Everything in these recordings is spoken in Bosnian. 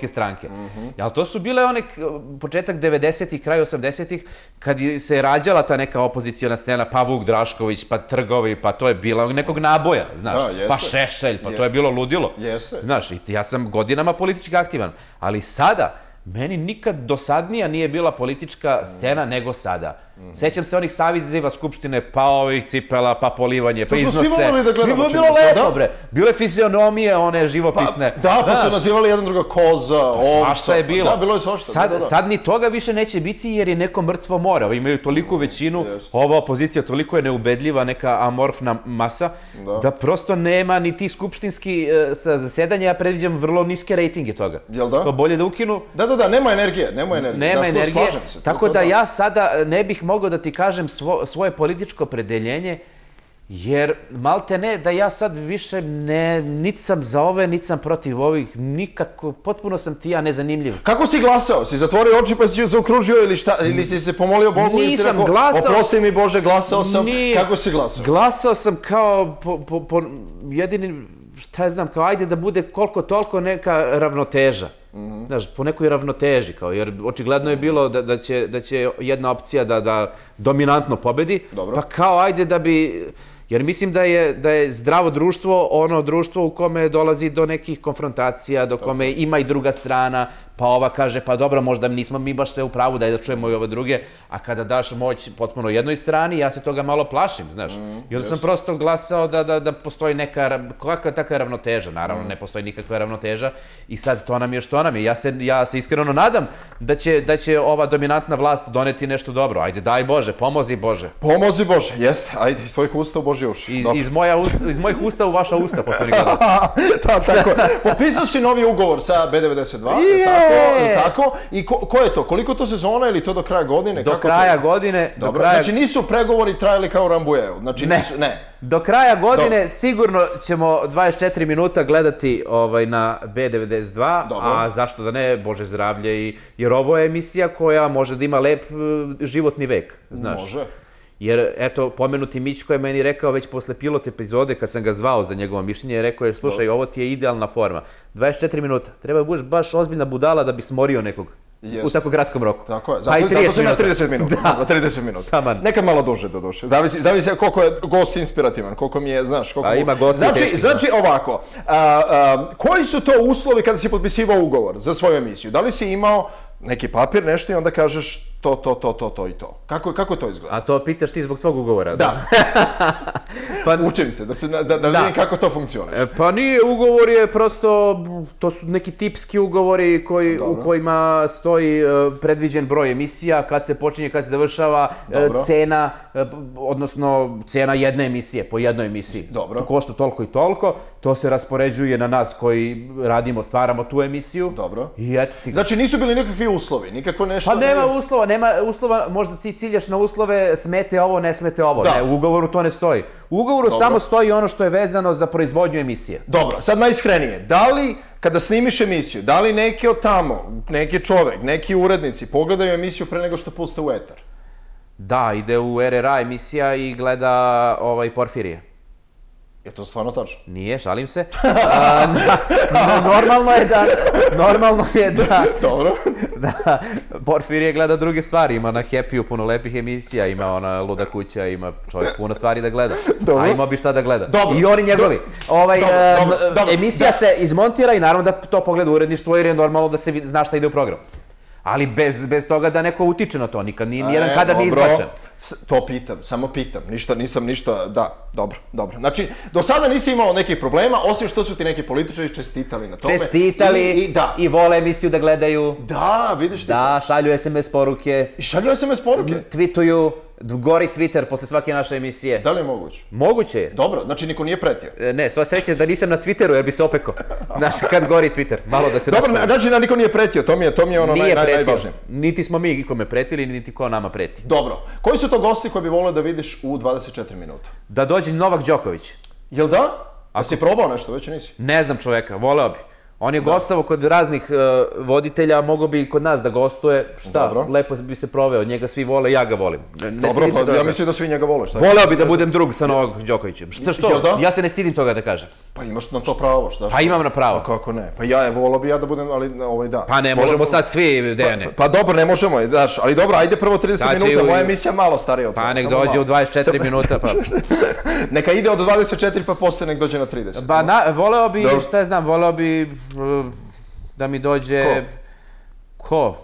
demokratsko-kosovske stranke. Ali to su bile one početak 90-ih, kraj 80-ih, kad je se rađala ta neka opozicijona scena, pa Vuk Drašković, pa Trgovi, pa to je bilo nekog naboja, znaš. Da, pa Šešelj, pa to je bilo ludilo. Jeste. Znaš, i ja sam godinama politički aktivan, ali sada, meni nikad dosadnija nije bila politička scena nego sada. Mhm. Sećam se onih saviziva skupštine, pa ovih cipela, pa polivanje, pa To smo svi iznose. voleli da gledamo, Svi bilo lepo, da? bre. Bile fizionomije, one živopisne. Da, pa su nazivali jedan druga koza, ovca. Svašta je bilo. Da, bilo je svašta. Sad, da, da. sad ni toga više neće biti jer je neko mrtvo more. Ovi imaju toliku većinu, Jeste. ova opozicija toliko je neubedljiva, neka amorfna masa, Da. da, prosto nema ni ti skupštinski sa zasedanja, ja predviđam vrlo niske rejtinge toga. Jel da? To bolje da ukinu, Da, da, da, nema energije, nema energije. nema da, energije. Se. Tako to da ja sada ne bih mogao da ti kažem svo, svoje političko predeljenje, jer malte ne da ja sad više ne, niti sam za ove, niti sam protiv ovih, nikako, potpuno sam ti ja nezanimljiv. Kako si glasao? Si zatvorio oči pa si se okružio ili šta? Ili si se pomolio Bogu si Nisam rekao, glasao. oprosti mi Bože, glasao sam. Nije. Kako si glasao? Glasao sam kao po, po, po jedini, šta ja znam, kao ajde da bude koliko toliko neka ravnoteža. Mhm. Znaš, po nekoj ravnoteži, kao, jer očigledno je bilo da, da, će, da će jedna opcija da, da dominantno pobedi, Dobro. pa kao ajde da bi, jer mislim da je, da je zdravo društvo ono društvo u kome dolazi do nekih konfrontacija, do kome ima i druga strana, pa ova kaže, pa dobro, možda nismo mi baš sve u pravu, daj da čujemo i ove druge, a kada daš moć potpuno jednoj strani, ja se toga malo plašim, znaš. I onda sam prosto glasao da, da, da postoji neka, kakva takva ravnoteža, naravno, ne postoji nikakva ravnoteža, i sad to nam je što nam je. Ja se, ja se iskreno nadam da će, da će ova dominantna vlast doneti nešto dobro. Ajde, daj Bože, pomozi Bože. Pomozi Bože, jeste. Ajde, svojih usta u Božje uši. Iz, Dobro. iz, moja usta, iz mojih usta u vaša usta, poštovani gledalci. da, tako. Potpisao si novi ugovor sa B92, Je! tako, tako. I ko, ko je to? Koliko to sezona ili to do kraja godine? Do Kako kraja to? godine, do Dobro. kraja, Znači nisu pregovori trajali kao u Rambujeu. Znači Ne. nisu, ne. do kraja godine sigurno ćemo 24 minuta gledati ovaj na B92, Dobro. a zašto da ne, Bože zdravlje, i, jer ovo je emisija koja može da ima lep e, životni vek, znaš. Može. Jer, eto, pomenuti Mićko je meni rekao već posle pilot epizode, kad sam ga zvao za njegovo mišljenje, je rekao je, slušaj, ovo ti je idealna forma. 24 minuta. Treba da budeš baš ozbiljna budala da bi smorio nekog. U Jest. tako kratkom roku. Tako je. Pa Zato, 30 zato ja minuta. 30 minuta. Da. Dobro, 30 minuta. Taman. Nekad malo duže do duše. Zavisi, zavisi koliko je gost inspirativan, koliko mi je, znaš, koliko... A mu- ima gosti znači, teški, Znači, ovako, a, a, koji su to uslovi kada si potpisivao ugovor za svoju emisiju? Da li si imao neki papir, nešto i onda kažeš to, to, to, to, to i to? Kako, kako to izgleda? A to pitaš ti zbog tvog ugovora? Da. pa, Učim se, da, se, da, da, da vidim kako to funkcioniše. E, Pa nije, ugovor je prosto, to su neki tipski ugovori koji, u Dobro. kojima stoji e, predviđen broj emisija, kad se počinje, kad se završava, Dobro. cena, p- odnosno cena jedne emisije, po jednoj emisiji. Dobro. To košta toliko i toliko, to se raspoređuje na nas koji radimo, stvaramo tu emisiju. Dobro. I eto ti Znači nisu bili nikakvi uslovi, nikakvo nešto... Pa nema uslova, nema uslova, možda ti ciljaš na uslove, smete ovo, ne smete ovo. Da. Ne, u ugovoru to ne stoji. U ugovoru samo stoji ono što je vezano za proizvodnju emisije. Dobro, sad najiskrenije. Da li, kada snimiš emisiju, da li neki od tamo, neki čovek, neki urednici pogledaju emisiju pre nego što puste u etar? Da, ide u RRA emisija i gleda ovaj Porfirije. Je to stvarno tačno? Nije, šalim se. A, na, na- normalno je da, normalno je da, Dobro. da Porfirije gleda druge stvari. Ima na Happy-u puno lepih emisija, ima ona Luda kuća, ima čovjek puno stvari da gleda. Dobro. A imao bi šta da gleda. Dobro. I oni njegovi. Ovaj, Dobro, dobro, dobro. emisija Da. se izmontira i naravno da to pogleda uredništvo jer je normalno da se zna šta ide u program. Ali bez, bez toga da neko utiče na to, nikad, ni, nijedan kadar nije dobro. izbačen. To pitam, samo pitam, ništa, nisam ništa, da, dobro, dobro. Znači, do sada nisi imao nekih problema, osim što su ti neki političari čestitali na tome. Čestitali I, i da, i vole emisiju da gledaju. da, vidiš ti. Da, šalju SMS poruke, I šalju SMS poruke. tweetuju, gori Twitter posle svake naše emisije. Da li je moguće? Moguće je. Dobro, znači niko nije pretio. E, Ne, sva sreća da nisam na Twitteru jer bi se opeko. Znaš, kad gori Twitter, malo da se Dobro, znači da niko nije pretio, to mi je, to mi je ono naj, Nije naj, pretio. najvažnije. Niti smo mi ikome pretili, niti ko nama preti. Dobro, koji su to gosti koje bi volio da vidiš u 24 minuta? Da dođe Novak Đoković. Jel da? A si probao nešto, već nisi? Ne znam čoveka, voleo bi. On je gostavo kod raznih e, voditelja, mogo bi i kod nas da gostuje. Šta, Dobro. lepo bi se proveo. Njega svi vole, ja ga volim. Ne, Dobro, pa toga. ja mislim da svi njega vole, šta? Voleo bi da budem drug sa Novak Đokovićem. Šta što? Ja se ne stidim toga da kažem. Pa imaš na to pravo, šta? Pa imam na pravo. Pa kako ne? Pa ja je volao bi ja da budem, ali ovaj da. Pa ne možemo sad svi, Dejane. Pa, pa dobro, ne možemo, daš, ali dobro, ajde prvo 30 Sad će minuta, u- moja emisija malo starija od Pa toga, nek samo dođe malo. u 24 minuta, pa... Neka ide od 24 pa posle nek dođe na 30. Ba, na, voleo bi, šta ja znam, voleo bi uh, da mi dođe... Ko?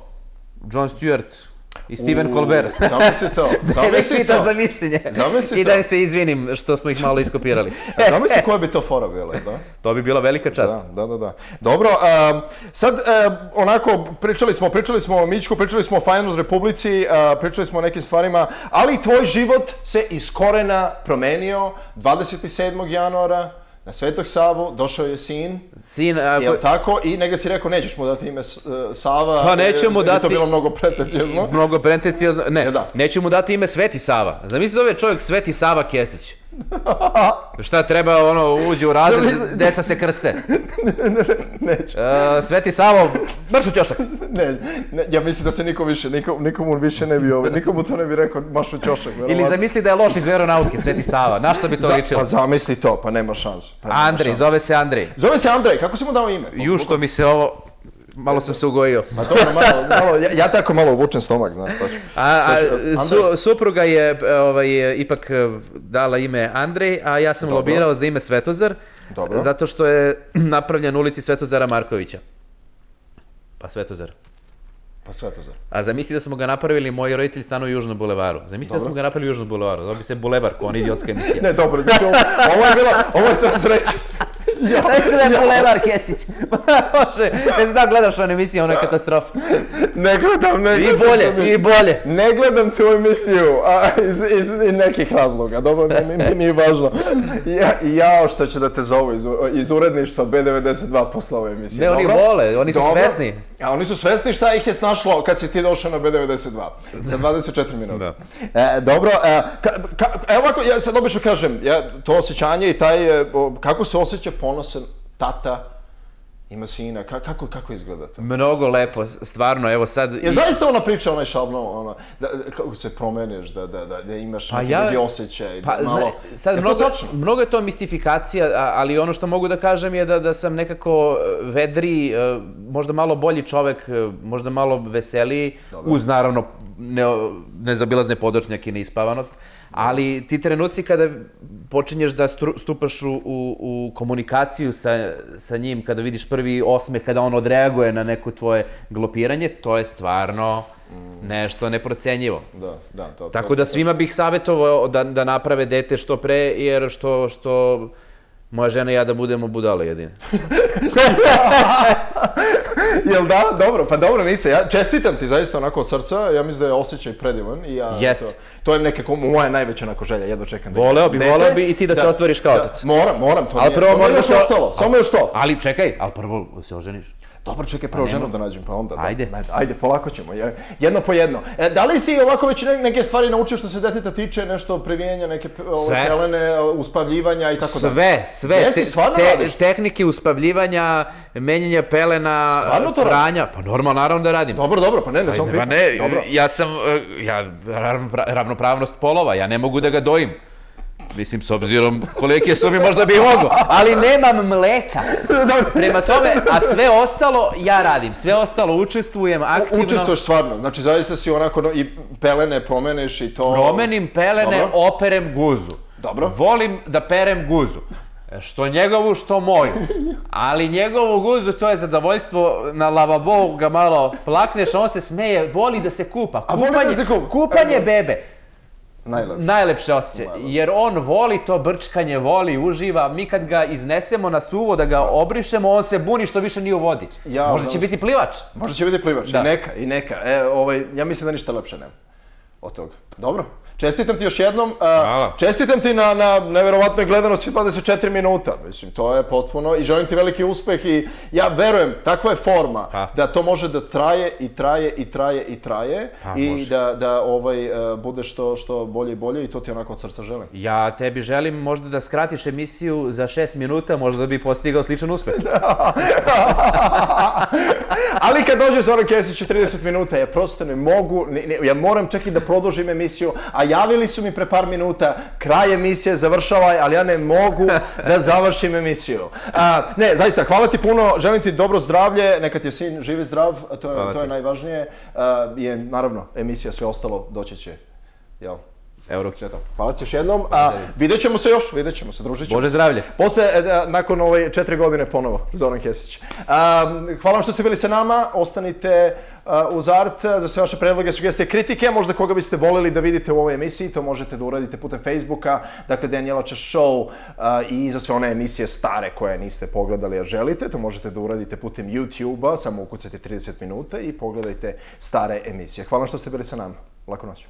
Jon Stewart i Stephen U, Colbert. Zamisli to, da zamisli pitam to. za mišljenje. Zamisli I to. da se izvinim što smo ih malo iskopirali. Zamisli koja bi to fora bila, da? To bi bila velika čast. Da, da, da, da. Dobro, um, sad um, onako pričali smo, pričali smo o Mićku, pričali smo o Finals Republici, uh, pričali smo o nekim stvarima, ali tvoj život se iz korena promenio 27. januara na Svetog Savu, došao je sin, Sin, ako, jel tako? I negdje si rekao nećeš mu dati ime uh, Sava. Pa neću mu jer je dati- to bilo mnogo pretencijozno. Mnogo pretencijozno. Ne, E, da. neću mu dati ime Sveti Sava. Zamisli zove čovjek Sveti Sava Kesić. Šta treba, ono, uđe u razred, deca se krste. Neću. E, Sveti Savo, brš u ćošak. Ne, ne, ja mislim da se niko više, niko, nikomu više ne bi, ovaj, nikomu to ne bi rekao mašu ćošak. Ili zamisli da je loš iz veronauke, Sveti Sava. Na što bi to ličilo? Pa zamisli to, pa nema šansu. Pa nema Andrej, šansu. zove se Andrej. Zove se Andrej, kako si mu dao ime? Ju što mi se ovo... Malo sam se ugojio. Pa dobro, malo, malo, ja, ja tako malo uvučem stomak, znaš, to ću. A, a su, supruga je ovaj, ipak e, dala ime Andrej, a ja sam Dobro. lobirao za ime Svetozar, Dobro. zato što je napravljen u ulici Svetozara Markovića. Pa Svetozar. Pa sve to zar. A zamisli da smo ga napravili, moji roditelji stanuju u Južnom bulevaru. Zamisli da Dobro. smo ga napravili u Južnom bulevaru, zove bi se bulevar, ko ona idiotska emisija. Ne, dobro, znači, ovo, ovo je bilo, ovo je sve sreće. Ja, Daj se me bulevar, Kesić. Može, ne znam da gledaš onu emisiju, ona je katastrofa. ne gledam, ne I gledam. bolje, tu i bolje. Ne gledam tu emisiju, a, iz, iz, iz nekih razloga, dobro, mi, mi, nije važno. Ja, jao što će da te zovu iz, iz uredništva B92 posle ove emisije. Ne, oni dobro? vole, oni su Dobro. svesni. A oni su svesni šta ih je snašlo kad si ti došao na B92 za 24 minuta. Da. E, dobro, e, ka, ka, evo ovako, ja sad obično kažem, ja, to osjećanje i taj, e, o, kako se osjeća ponosan tata ima sina, ka, kako, kako izgleda to? Mnogo lepo, stvarno, evo sad... Je zaista ona priča, onaj šablon, ono, da, da, kako se promeniš, da, da, da, da imaš Pa neki ja- drugi osjećaj, Pa, da malo... zna, sad je mnogo, to tačno? mnogo je to mistifikacija, ali ono što mogu da kažem je da, da sam nekako e, vedri, e, možda malo bolji čovek, e, možda malo veseliji, uz naravno ne, nezabilazne podočnjake i neispavanost, ali ti trenuci kada počinješ da stupaš u, u, u komunikaciju sa, sa njim, kada vidiš prvi osmeh, kada on odreaguje na neko tvoje glopiranje, to je stvarno nešto neprocenjivo. Da, da, to, Tako da svima bih savjetovao da, da naprave dete što pre, jer što, što moja žena i ja da budemo budale jedine. Jel da? Dobro, pa dobro, nisam. Ja čestitam ti zaista onako od srca, ja mislim da je osjećaj predivan i ja... Jest. To, to je nekako moja najveća onako želja, jedva čekam da... Voleo bi, voleo bi i ti da se ostvariš kao otac. moram, moram, to Ali nije. prvo nije još da se- ostalo, samo još to. Ali čekaj, ali prvo se oženiš. Dobro, čekaj, prvo ženu da nađem, pa onda... da. Ajde. Ajde, ajde, polako ćemo, je- jedno po jedno. E, da li si ovako već ne- neke stvari naučio što se deteta tiče, nešto privijenja, neke ove, Sve. pelene, uspavljivanja i tako dalje? Sve, sve. Jesi, Te- stvarno te- radiš? Tehnike uspavljivanja, menjanja pelena, Stvarno to pranja. Pa normalno, naravno da radim. Dobro, dobro, pa ne, ne, samo Pa ne, Dobro. ja sam, e, ja, ravnopra- ravnopravnost polova, ja ne mogu da ga dojim. Mislim, s obzirom kolike su mi, možda bi mogo. Ali nemam mleka. Prema tome, a sve ostalo ja radim. Sve ostalo učestvujem aktivno. Učestvuješ stvarno, znači zaista si onako no, i pelene promeniš i to... Promenim pelene, Dobro. operem guzu. Dobro. Volim da perem guzu. Što njegovu, što moju. Ali njegovu guzu, to je zadovoljstvo, na lavabou ga malo plakneš, on se smeje, voli da se kupa. A voli da se kupa? Kupanje E, bebe. Najlepše. Najlepše osjećaj, jer on voli to brčkanje, voli, uživa. Mi kad ga iznesemo na suvo da ga obrišemo, on se buni što više nije u vodi. Ja, Možda će biti plivač. Možda će biti plivač, Da. i neka, i neka. E, ovaj, ja mislim da ništa lepše nema od toga. Dobro. Čestitam ti još jednom. Hvala. Čestitam ti na, na neverovatnoj gledanosti 24 minuta. Mislim, to je potpuno. I želim ti veliki uspeh i ja verujem, takva je forma Pa. da to može da traje i traje i traje i traje Pa, i može. da, da ovaj, e, bude što, što bolje i bolje i to ti onako od srca želim. Ja tebi želim možda da skratiš emisiju za 6 minuta, možda da bi postigao sličan uspeh. Ali kad dođe Zoran Kesić u 30 minuta, ja prosto ne mogu, ne, ne, ja moram čak i da produžim emisiju, a javili su mi pre par minuta, kraj emisije, završavaj, ali ja ne mogu da završim emisiju. A, ne, zaista, hvala ti puno, želim ti dobro zdravlje, neka ti je sin živi zdrav, to je, to je najvažnije. A, je, naravno, emisija, sve ostalo doći će. Jel? Euro. Hvala ti još jednom. A, vidjet ćemo se još, vidjet ćemo se, družit ćemo. Bože zdravlje. Posle, e, nakon ove četiri godine ponovo, Zoran Kesić. A, hvala vam što ste bili sa nama, ostanite Uh, uz Art uh, za sve vaše predloge, sugestije, kritike, možda koga biste volili da vidite u ovoj emisiji, to možete da uradite putem Facebooka, dakle Danielača Show uh, i za sve one emisije stare koje niste pogledali, a želite, to možete da uradite putem YouTube-a, samo ukucajte 30 minuta i pogledajte stare emisije. Hvala što ste bili sa nama. Lako noć.